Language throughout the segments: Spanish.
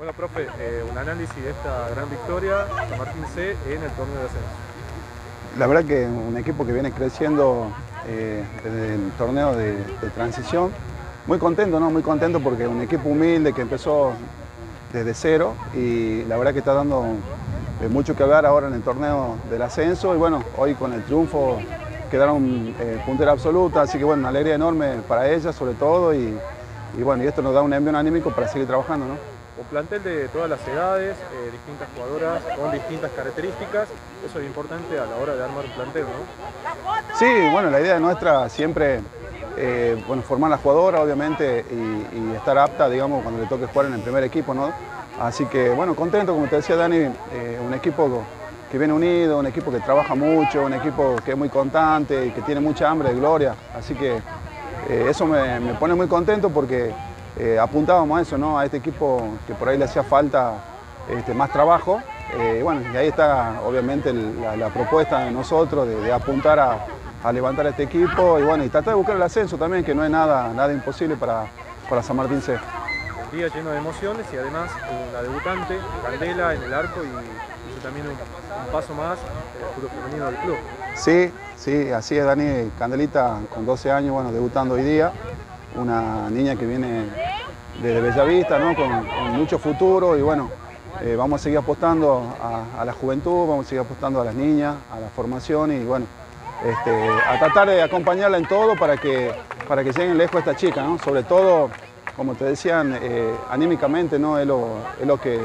Bueno, profe, eh, un análisis de esta gran victoria de Martín C en el torneo de ascenso. La verdad que un equipo que viene creciendo eh, desde el torneo de, transición, muy contento, ¿no? Muy contento porque un equipo humilde que empezó desde cero y la verdad que está dando eh, mucho que hablar ahora en el torneo del ascenso y bueno, hoy con el triunfo quedaron eh, puntera absoluta, así que bueno, una alegría enorme para ella sobre todo y, y bueno, y esto nos da un envío anímico para seguir trabajando, ¿no? Un plantel de todas las edades, eh, distintas jugadoras con distintas características, eso es importante a la hora de armar un plantel, ¿no? Sí, bueno, la idea nuestra siempre, eh, bueno, formar a la jugadora obviamente y, estar apta, digamos, cuando le toque jugar en el primer equipo, ¿no? Así que, bueno, contento, como te decía Dani, eh, un equipo que viene unido, un equipo que trabaja mucho, un equipo que es muy constante y que tiene mucha hambre de gloria, así que eh, eso me pone muy contento porque eh, apuntábamos a eso, ¿no? a este equipo que por ahí le hacía falta este, más trabajo. Eh, bueno, y ahí está obviamente el, la, la, propuesta de nosotros de, de apuntar a, a, levantar a este equipo y bueno, y tratar de buscar el ascenso también, que no es nada, nada imposible para, para San Martín C. Un día lleno de emociones y además la debutante, Candela, en el arco y hizo también un, un paso más en el fútbol femenino del club. Sí, sí, así es Dani, Candelita con 12 años, bueno, debutando hoy día una niña que viene desde Bellavista, ¿no? con, mucho futuro y bueno, eh, vamos a seguir apostando a, la juventud, vamos a seguir apostando a las niñas, a la formación y bueno, este, a tratar de acompañarla en todo para que, para que lleguen lejos esta chica, ¿no? sobre todo, como te decían, eh, anímicamente ¿no? es, lo, es lo que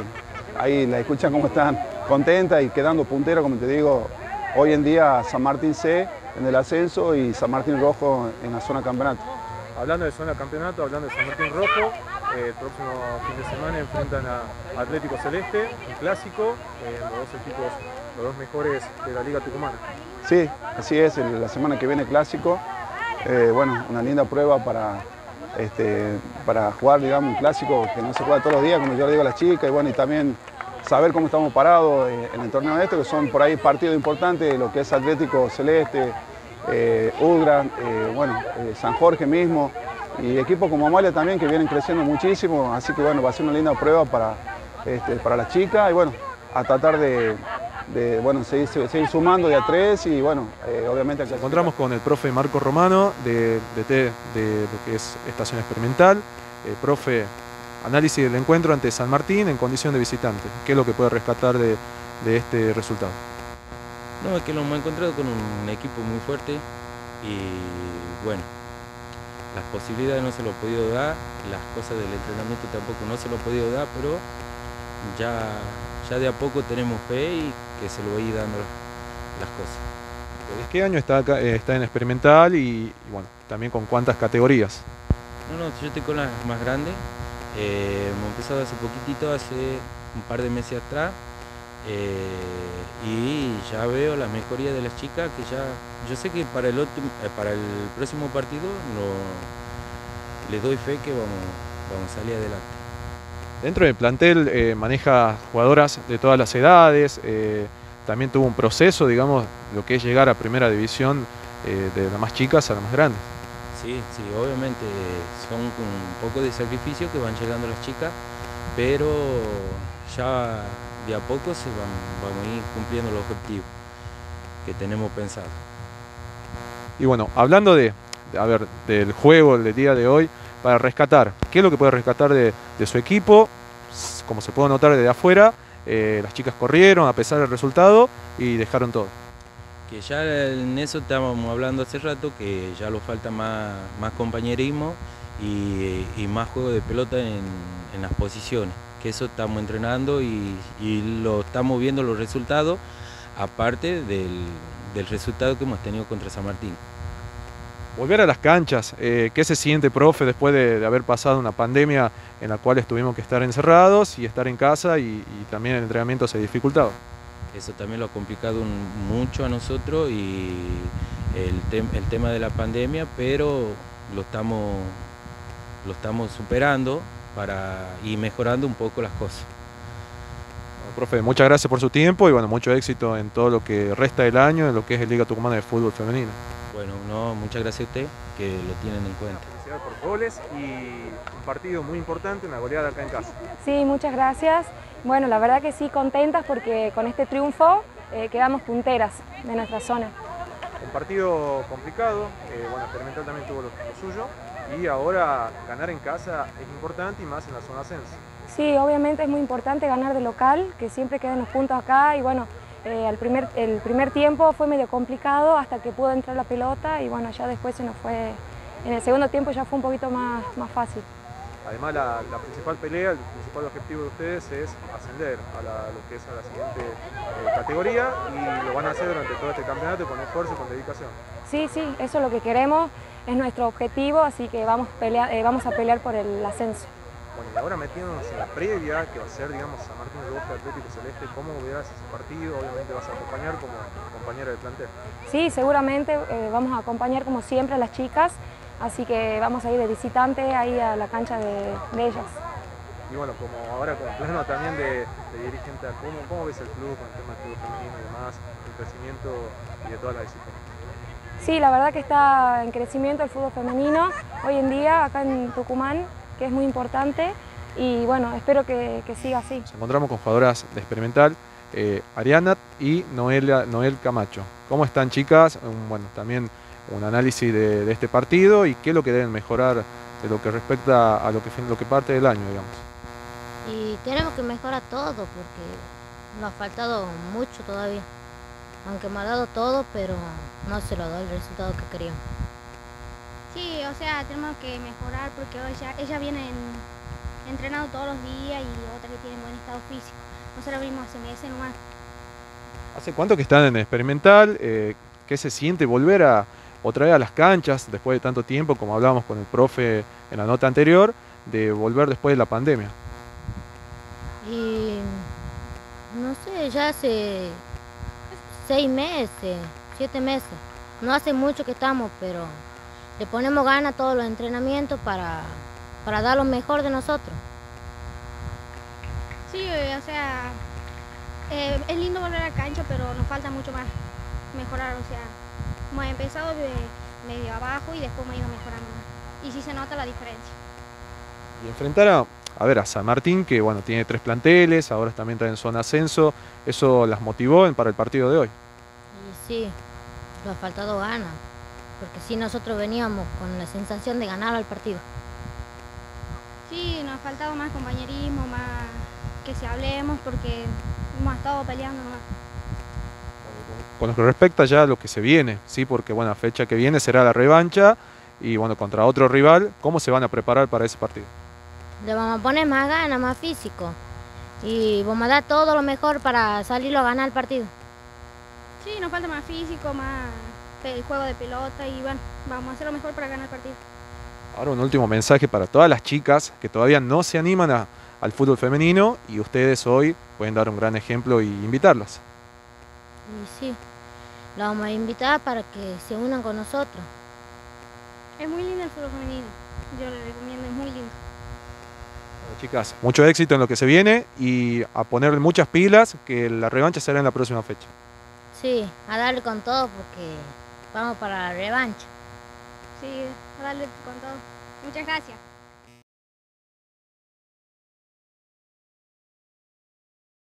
ahí la escuchan cómo están contentas y quedando puntero, como te digo, hoy en día San Martín C en el ascenso y San Martín Rojo en la zona campeonato. Hablando de zona campeonato, hablando de San Martín Rojo, el próximo fin de semana enfrentan a Atlético Celeste, un clásico, eh, los dos equipos, los dos mejores de la Liga Tucumana. Sí, así es, la semana que viene clásico, eh, bueno, una linda prueba para, este, para jugar, digamos, un clásico que no se juega todos los días, como yo le digo a las chicas, y bueno, y también saber cómo estamos parados en el torneo de esto, que son por ahí partidos importantes, lo que es Atlético Celeste, eh, eh, bueno, eh, San Jorge mismo y equipos como Amalia también que vienen creciendo muchísimo, así que bueno, va a ser una linda prueba para, este, para las chicas y bueno, a tratar de, de bueno, seguir, seguir, sumando de a tres y bueno, eh, obviamente... Nos encontramos con el profe Marco Romano de, de, de, de lo que es Estación Experimental, profe, análisis del encuentro ante San Martín en condición de visitante, ¿qué es lo que puede rescatar de, de este resultado? No, es que nos hemos encontrado con un equipo muy fuerte y bueno, las posibilidades no se lo he podido dar, las cosas del entrenamiento tampoco no se lo he podido dar, pero ya, ya de a poco tenemos fe y que se lo ir dando las cosas. ¿Desde qué año está, acá, eh, está en experimental y, y, bueno, también con cuántas categorías? No, no, yo estoy con las más grandes. Eh, hemos empezado hace poquitito, hace un par de meses atrás, eh, y ya veo la mejoría de las chicas que ya yo sé que para el otro, eh, para el próximo partido no les doy fe que vamos, vamos a salir adelante. Dentro del plantel eh, maneja jugadoras de todas las edades, eh, también tuvo un proceso, digamos, lo que es llegar a primera división de las más chicas a las más grandes. Sí, sí, obviamente son un poco de sacrificio que van llegando las chicas, pero ya de a poco se van, vamos a ir cumpliendo los objetivos que tenemos pensado. Y bueno, hablando de, a ver, del juego del día de hoy, para rescatar, ¿qué es lo que puede rescatar de, de su equipo? Como se puede notar desde afuera, eh, las chicas corrieron a pesar del resultado y dejaron todo. Que ya en eso estábamos hablando hace rato, que ya nos falta más, más compañerismo y, y más juego de pelota en, en las posiciones que eso estamos entrenando y, y, lo estamos viendo los resultados, aparte del, del, resultado que hemos tenido contra San Martín. Volver a las canchas, eh, ¿qué se siente, profe, después de, de, haber pasado una pandemia en la cual estuvimos que estar encerrados y estar en casa y, y también el entrenamiento se ha dificultado? Eso también lo ha complicado un, mucho a nosotros y el, te, el tema de la pandemia, pero lo estamos, lo estamos superando para ir mejorando un poco las cosas. Bueno, profe, muchas gracias por su tiempo y bueno, mucho éxito en todo lo que resta del año en lo que es el Liga Tucumana de Fútbol Femenino. Bueno, no, muchas gracias a usted que lo tienen en cuenta. felicidades por goles y un partido muy importante, una goleada acá en casa. Sí, muchas gracias. Bueno, la verdad que sí, contentas porque con este triunfo eh, quedamos punteras de nuestra zona. Un partido complicado, eh, bueno, Experimental también tuvo lo, lo, suyo y ahora ganar en casa es importante y más en la zona ascenso. Sí, obviamente es muy importante ganar de local, que siempre queden los puntos acá y bueno, eh, el, primer, el primer tiempo fue medio complicado hasta que pudo entrar la pelota y bueno, ya después se nos fue, en el segundo tiempo ya fue un poquito más, más fácil. Además la, la, principal pelea, el principal objetivo de ustedes es ascender a la, lo que es a la siguiente eh, categoría y lo van a hacer durante todo este campeonato con esfuerzo y con dedicación. Sí, sí, eso es lo que queremos, es nuestro objetivo, así que vamos, pelea, eh, vamos a pelear por el ascenso. Bueno, y ahora metiéndonos en la previa, que va a ser, digamos, San Martín de Bosque Atlético Celeste, ¿cómo verás ese partido? Obviamente vas a acompañar como compañera del plantel. Sí, seguramente eh, vamos a acompañar como siempre a las chicas, así que vamos a ir de visitante ahí a la cancha de, de ellas. Y bueno, como ahora como plano también de, de dirigente, ¿cómo, ¿cómo, ves el club con el tema del club femenino y demás, el crecimiento y de todas las disciplinas? Sí, la verdad que está en crecimiento el fútbol femenino hoy en día acá en Tucumán que es muy importante y bueno, espero que, que siga así. Nos encontramos con jugadoras de experimental, eh, Ariana y Noelia, Noel Camacho. ¿Cómo están chicas? Bueno, también un análisis de, de, este partido y qué es lo que deben mejorar de lo que respecta a lo que, lo que parte del año, digamos. Y tenemos que mejorar todo porque nos ha faltado mucho todavía. Aunque me ha dado todo, pero no se lo da el resultado que queríamos. Sí, o sea, tenemos que mejorar porque ella, ella viene en, entrenando todos los días y otra que tiene buen estado físico. Nosotros venimos hace meses nomás. ¿Hace cuánto que están en experimental? Eh, ¿Qué se siente volver a otra vez a las canchas después de tanto tiempo, como hablábamos con el profe en la nota anterior, de volver después de la pandemia? Y no sé, ya hace seis meses, siete meses. No hace mucho que estamos, pero le ponemos ganas a todos los entrenamientos para, para dar lo mejor de nosotros. Sí, o sea, eh, es lindo volver a la cancha, pero nos falta mucho más mejorar. O sea, hemos empezado de medio abajo y después hemos ido mejorando más. Y sí se nota la diferencia. Y enfrentar a, a ver, a San Martín, que bueno, tiene tres planteles, ahora también está en zona ascenso, ¿eso las motivó para el partido de hoy? Y sí, nos ha faltado ganas porque si nosotros veníamos con la sensación de ganar al partido. Sí, nos ha faltado más compañerismo, más que se hablemos, porque hemos estado peleando más. Con lo que respecta ya a lo que se viene, sí, porque bueno, la fecha que viene será la revancha y bueno, contra otro rival, ¿cómo se van a preparar para ese partido? Le vamos a poner más ganas, más físico y vamos a dar todo lo mejor para salirlo a ganar el partido. Sí, nos falta más físico, más el juego de pelota y bueno, vamos a hacer lo mejor para ganar el partido. Ahora un último mensaje para todas las chicas que todavía no se animan a, al fútbol femenino y ustedes hoy pueden dar un gran ejemplo y invitarlas. Y sí, la vamos a invitar para que se unan con nosotros. Es muy lindo el fútbol femenino, yo le recomiendo, es muy lindo. Bueno, chicas, mucho éxito en lo que se viene y a ponerle muchas pilas que la revancha será en la próxima fecha. Sí, a darle con todo porque vamos para la revancha. Sí, a darle con todo. Muchas gracias.